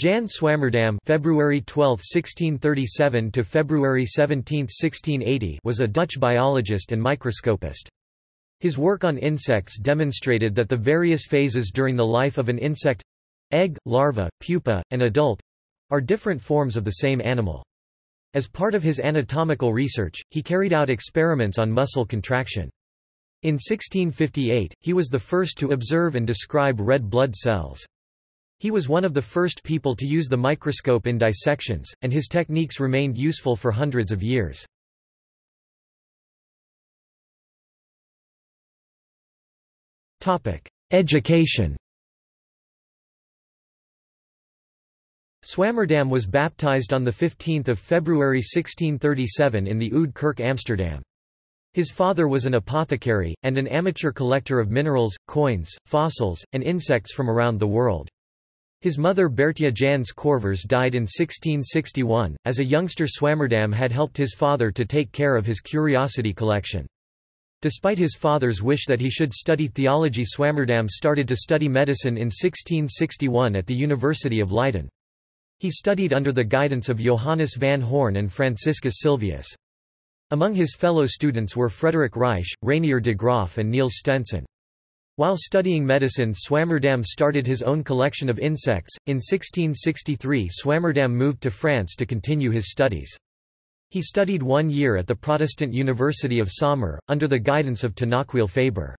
Jan Swammerdam February 12, 1637 to February 17, 1680 was a Dutch biologist and microscopist. His work on insects demonstrated that the various phases during the life of an insect—egg, larva, pupa, and adult—are different forms of the same animal. As part of his anatomical research, he carried out experiments on muscle contraction. In 1658, he was the first to observe and describe red blood cells. He was one of the first people to use the microscope in dissections, and his techniques remained useful for hundreds of years. Education Swammerdam was baptized on 15 February 1637 in the Oude Kerk Amsterdam. His father was an apothecary, and an amateur collector of minerals, coins, fossils, and insects from around the world. His mother Bertje Jans Corvers died in 1661. As a youngster Swammerdam had helped his father to take care of his curiosity collection. Despite his father's wish that he should study theology Swammerdam started to study medicine in 1661 at the University of Leiden. He studied under the guidance of Johannes van Horne and Franciscus Silvius. Among his fellow students were Frederik Ruysch, Reinier de Graaf and Niels Stensen. While studying medicine Swammerdam started his own collection of insects. In 1663 Swammerdam moved to France to continue his studies. He studied one year at the Protestant University of Saumur, under the guidance of Tanaquil Faber.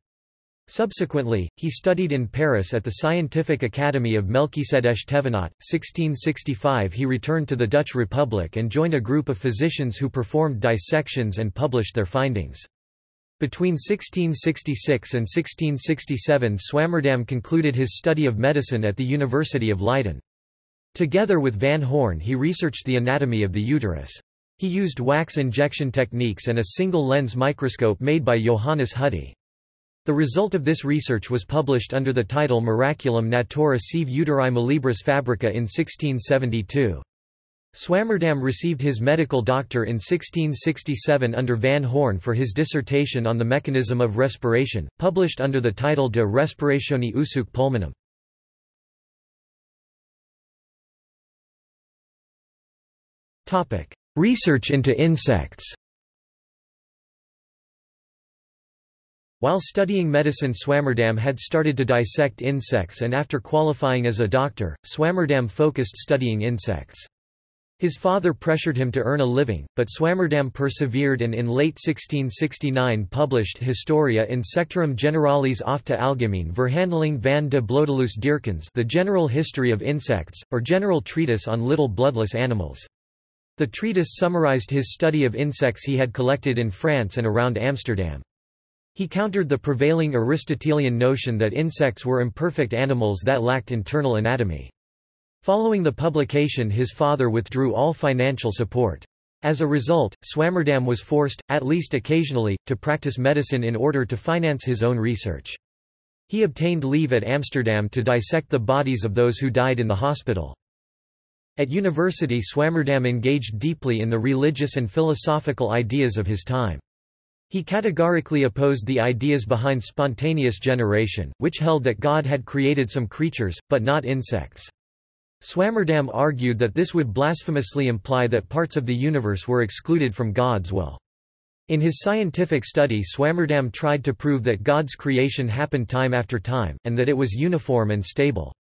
Subsequently, he studied in Paris at the Scientific Academy of Melchisedech Thévenot. 1665 he returned to the Dutch Republic and joined a group of physicians who performed dissections and published their findings. Between 1666 and 1667 Swammerdam concluded his study of medicine at the University of Leiden. Together with Van Horne he researched the anatomy of the uterus. He used wax injection techniques and a single-lens microscope made by Johannes Hudde. The result of this research was published under the title Miraculum Natura sive uteri muliebris Fabrica in 1672. Swammerdam received his medical doctor in 1667 under Van Horne for his dissertation on the mechanism of respiration, published under the title De Respiratione Usuque Pulmonum. Research into insects While studying medicine Swammerdam had started to dissect insects and after qualifying as a doctor, Swammerdam focused studying insects. His father pressured him to earn a living, but Swammerdam persevered and in late 1669 published Historia Insectorum Generalis Ofte Algemeen Verhandeling van de Bloedeloos Dierkens The General History of Insects, or General Treatise on Little Bloodless Animals. The treatise summarized his study of insects he had collected in France and around Amsterdam. He countered the prevailing Aristotelian notion that insects were imperfect animals that lacked internal anatomy. Following the publication his father withdrew all financial support. As a result, Swammerdam was forced, at least occasionally, to practice medicine in order to finance his own research. He obtained leave at Amsterdam to dissect the bodies of those who died in the hospital. At university Swammerdam engaged deeply in the religious and philosophical ideas of his time. He categorically opposed the ideas behind spontaneous generation, which held that God had created some creatures, but not insects. Swammerdam argued that this would blasphemously imply that parts of the universe were excluded from God's will. In his scientific study Swammerdam tried to prove that God's creation happened time after time, and that it was uniform and stable.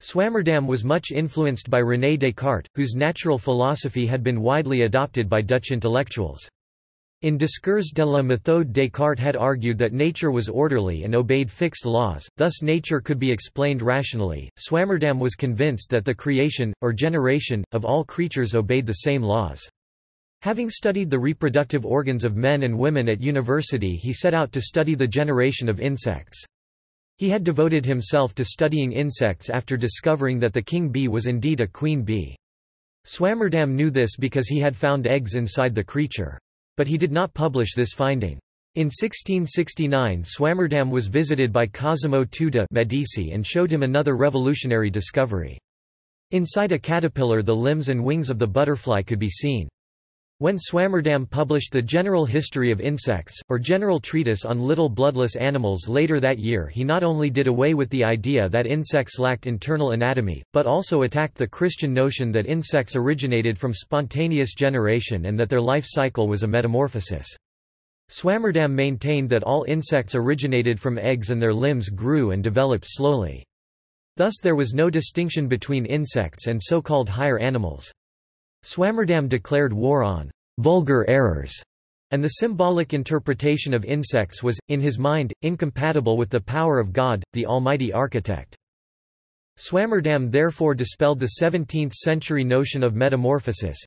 Swammerdam was much influenced by René Descartes, whose natural philosophy had been widely adopted by Dutch intellectuals. In Discours de la méthode Descartes had argued that nature was orderly and obeyed fixed laws, thus nature could be explained rationally. Swammerdam was convinced that the creation, or generation, of all creatures obeyed the same laws. Having studied the reproductive organs of men and women at university he set out to study the generation of insects. He had devoted himself to studying insects after discovering that the king bee was indeed a queen bee. Swammerdam knew this because he had found eggs inside the creature. But he did not publish this finding. In 1669 Swammerdam was visited by Cosimo II de' Medici and showed him another revolutionary discovery. Inside a caterpillar the limbs and wings of the butterfly could be seen. When Swammerdam published The General History of Insects, or General Treatise on Little Bloodless Animals later that year he not only did away with the idea that insects lacked internal anatomy, but also attacked the Christian notion that insects originated from spontaneous generation and that their life cycle was a metamorphosis. Swammerdam maintained that all insects originated from eggs and their limbs grew and developed slowly. Thus there was no distinction between insects and so-called higher animals. Swammerdam declared war on vulgar errors, and the symbolic interpretation of insects was, in his mind, incompatible with the power of God, the Almighty Architect. Swammerdam therefore dispelled the 17th-century notion of metamorphosis,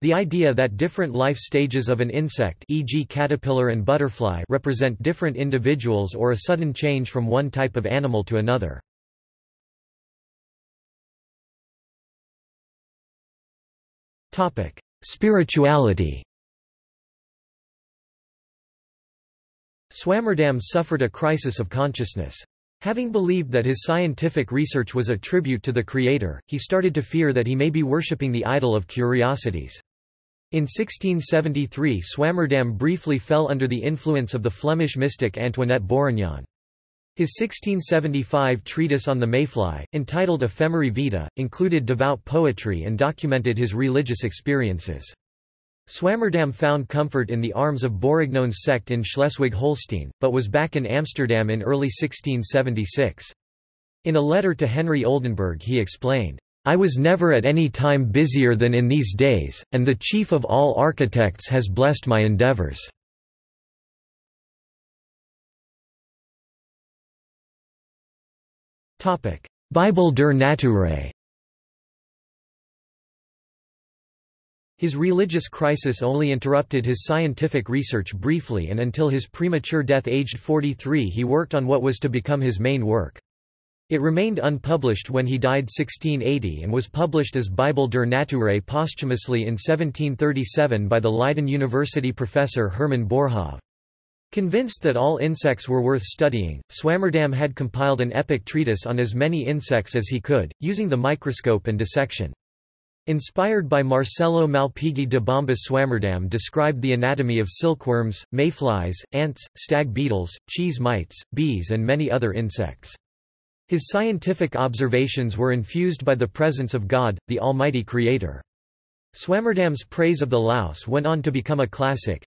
the idea that different life stages of an insect e.g. caterpillar and butterfly represent different individuals or a sudden change from one type of animal to another. Topic: Spirituality. Swammerdam suffered a crisis of consciousness. Having believed that his scientific research was a tribute to the Creator, he started to fear that he may be worshipping the idol of curiosities. In 1673 Swammerdam briefly fell under the influence of the Flemish mystic Antoinette Bourignon. His 1675 treatise on the mayfly, entitled Ephemerae Vitae, included devout poetry and documented his religious experiences. Swammerdam found comfort in the arms of Bourignon's sect in Schleswig-Holstein, but was back in Amsterdam in early 1676. In a letter to Henry Oldenburg he explained, I was never at any time busier than in these days, and the chief of all architects has blessed my endeavors. Bybel der natuure His religious crisis only interrupted his scientific research briefly and until his premature death aged 43 he worked on what was to become his main work. It remained unpublished when he died 1680 and was published as Bybel der natuure posthumously in 1737 by the Leiden University professor Hermann Boerhaave. Convinced that all insects were worth studying, Swammerdam had compiled an epic treatise on as many insects as he could, using the microscope and dissection. Inspired by Marcello Malpighi de bombyce Swammerdam described the anatomy of silkworms, mayflies, ants, stag beetles, cheese mites, bees and many other insects. His scientific observations were infused by the presence of God, the Almighty Creator. Swammerdam's praise of the louse went on to become a classic,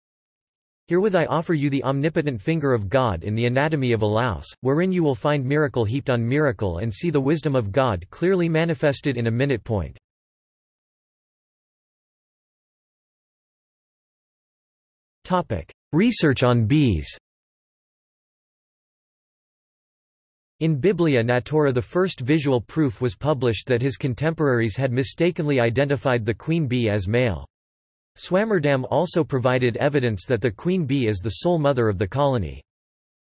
Herewith I offer you the omnipotent finger of God in the anatomy of a louse, wherein you will find miracle heaped on miracle and see the wisdom of God clearly manifested in a minute point. Research on bees In Biblia Natura the first visual proof was published that his contemporaries had mistakenly identified the queen bee as male. Swammerdam also provided evidence that the queen bee is the sole mother of the colony.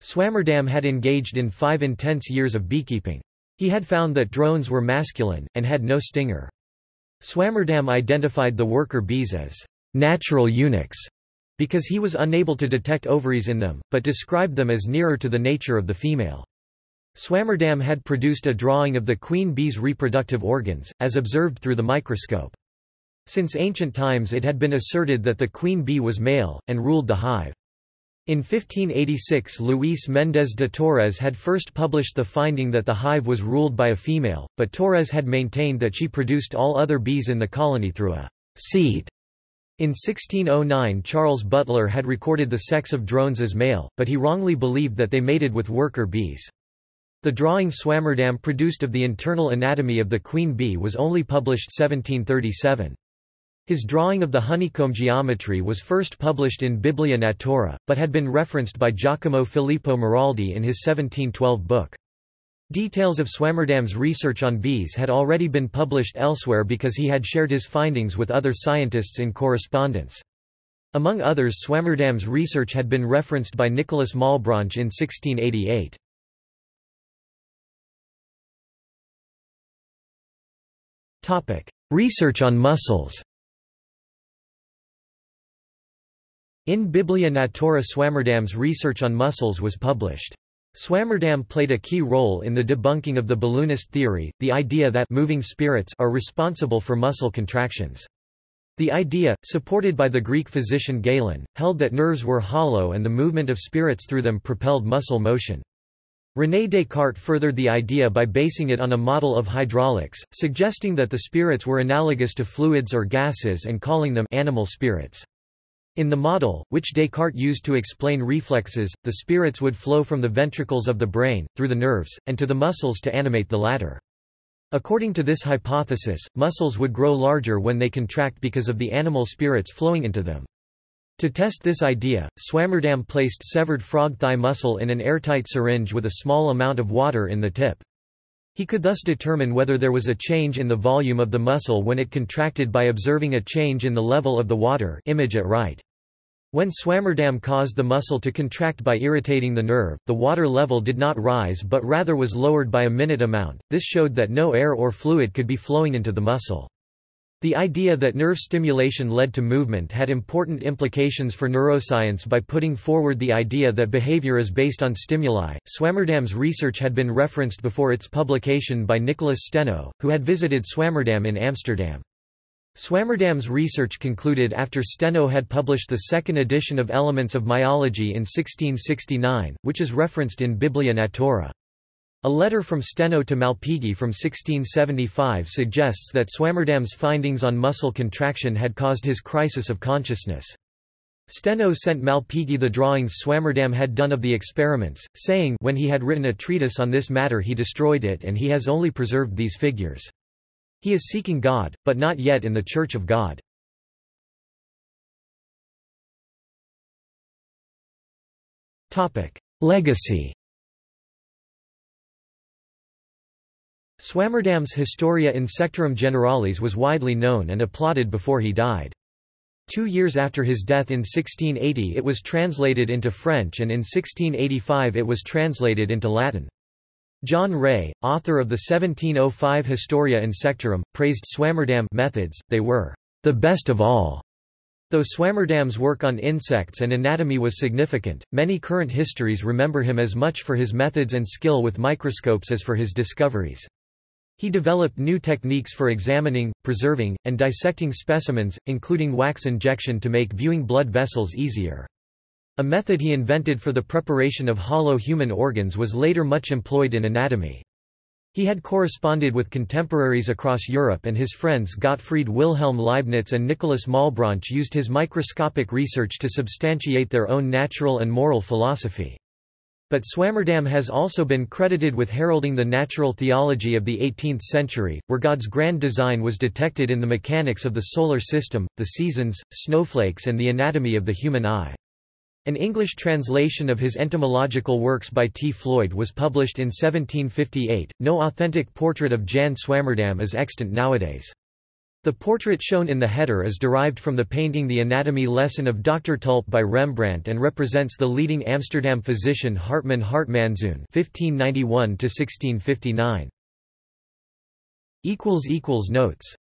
Swammerdam had engaged in five intense years of beekeeping. He had found that drones were masculine, and had no stinger. Swammerdam identified the worker bees as natural eunuchs because he was unable to detect ovaries in them, but described them as nearer to the nature of the female. Swammerdam had produced a drawing of the queen bee's reproductive organs, as observed through the microscope. Since ancient times it had been asserted that the queen bee was male, and ruled the hive. In 1586 Luis Méndez de Torres had first published the finding that the hive was ruled by a female, but Torres had maintained that she produced all other bees in the colony through a seed. In 1609 Charles Butler had recorded the sex of drones as male, but he wrongly believed that they mated with worker bees. The drawing Swammerdam produced of the internal anatomy of the queen bee was only published 1737. His drawing of the honeycomb geometry was first published in Biblia Natura, but had been referenced by Giacomo Filippo Maraldi in his 1712 book. Details of Swammerdam's research on bees had already been published elsewhere because he had shared his findings with other scientists in correspondence. Among others Swammerdam's research had been referenced by Nicholas Malebranche in 1688. Research on muscles In Biblia Natura Swammerdam's research on muscles was published. Swammerdam played a key role in the debunking of the balloonist theory, the idea that moving spirits are responsible for muscle contractions. The idea, supported by the Greek physician Galen, held that nerves were hollow and the movement of spirits through them propelled muscle motion. René Descartes furthered the idea by basing it on a model of hydraulics, suggesting that the spirits were analogous to fluids or gases and calling them animal spirits. In the model, which Descartes used to explain reflexes, the spirits would flow from the ventricles of the brain, through the nerves, and to the muscles to animate the latter. According to this hypothesis, muscles would grow larger when they contract because of the animal spirits flowing into them. To test this idea, Swammerdam placed severed frog thigh muscle in an airtight syringe with a small amount of water in the tip. He could thus determine whether there was a change in the volume of the muscle when it contracted by observing a change in the level of the water image at right. When Swammerdam caused the muscle to contract by irritating the nerve, the water level did not rise but rather was lowered by a minute amount, this showed that no air or fluid could be flowing into the muscle. The idea that nerve stimulation led to movement had important implications for neuroscience by putting forward the idea that behavior is based on stimuli. Swammerdam's research had been referenced before its publication by Nicholas Steno, who had visited Swammerdam in Amsterdam. Swammerdam's research concluded after Steno had published the second edition of Elements of Myology in 1669, which is referenced in Biblia Natura. A letter from Steno to Malpighi from 1675 suggests that Swammerdam's findings on muscle contraction had caused his crisis of consciousness. Steno sent Malpighi the drawings Swammerdam had done of the experiments, saying when he had written a treatise on this matter he destroyed it and he has only preserved these figures. He is seeking God, but not yet in the Church of God. Legacy Swammerdam's Historia Insectorum Generalis was widely known and applauded before he died. Two years after his death in 1680 it was translated into French and in 1685 it was translated into Latin. John Ray, author of the 1705 Historia Insectorum, praised Swammerdam methods, they were the best of all. Though Swammerdam's work on insects and anatomy was significant, many current histories remember him as much for his methods and skill with microscopes as for his discoveries. He developed new techniques for examining, preserving, and dissecting specimens, including wax injection to make viewing blood vessels easier. A method he invented for the preparation of hollow human organs was later much employed in anatomy. He had corresponded with contemporaries across Europe and his friends Gottfried Wilhelm Leibniz and Nicholas Malebranche used his microscopic research to substantiate their own natural and moral philosophy. But Swammerdam has also been credited with heralding the natural theology of the 18th century, where God's grand design was detected in the mechanics of the solar system, the seasons, snowflakes and the anatomy of the human eye. An English translation of his entomological works by T. Floyd was published in 1758. No authentic portrait of Jan Swammerdam is extant nowadays. The portrait shown in the header is derived from the painting The Anatomy Lesson of Dr. Tulp by Rembrandt and represents the leading Amsterdam physician Hartman Hartmanzoon (1591–1659). Notes